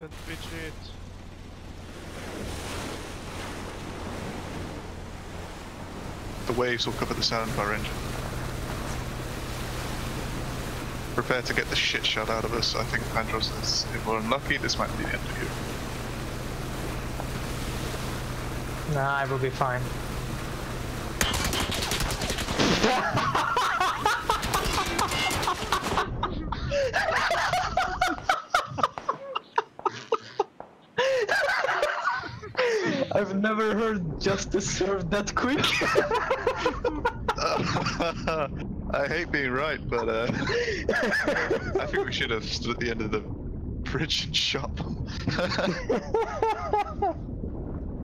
Don't retreat. The waves will cover the sound of our engine. Prepare to get the shit shot out of us. I think Pandros is, if we're unlucky, this might be the end of you. Nah, I will be fine. I've never heard justice served that quick. I hate being right, but uh, I think we should have stood at the end of the bridge and shot them.